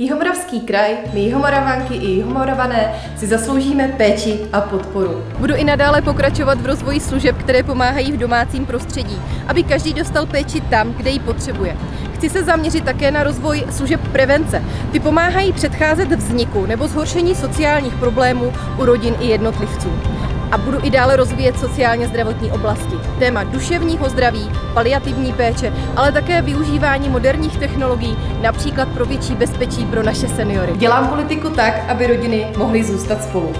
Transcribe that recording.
Jihomoravský kraj, my Jihomoravanky i Jihomoravané si zasloužíme péči a podporu. Budu i nadále pokračovat v rozvoji služeb, které pomáhají v domácím prostředí, aby každý dostal péči tam, kde ji potřebuje. Chci se zaměřit také na rozvoj služeb prevence. Ty pomáhají předcházet vzniku nebo zhoršení sociálních problémů u rodin i jednotlivců a budu i dále rozvíjet sociálně zdravotní oblasti. Téma duševního zdraví, paliativní péče, ale také využívání moderních technologií, například pro větší bezpečí pro naše seniory. Dělám politiku tak, aby rodiny mohly zůstat spolu.